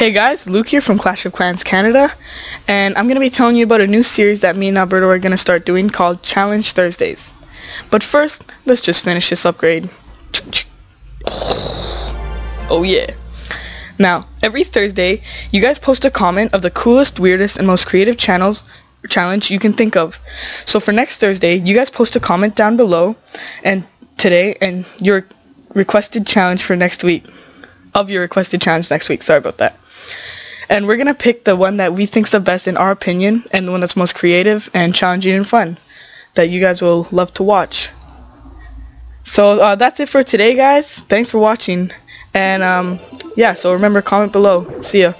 Hey guys, Luke here from Clash of Clans Canada, and I'm going to be telling you about a new series that me and Alberto are going to start doing called Challenge Thursdays. But first, let's just finish this upgrade. Oh yeah. Now, every Thursday, you guys post a comment of the coolest, weirdest, and most creative channels challenge you can think of. So for next Thursday, you guys post a comment down below and today and your requested challenge for next week of your requested challenge next week. Sorry about that. And we're going to pick the one that we think's the best in our opinion and the one that's most creative and challenging and fun that you guys will love to watch. So uh, that's it for today, guys. Thanks for watching. And um, yeah, so remember, comment below. See ya.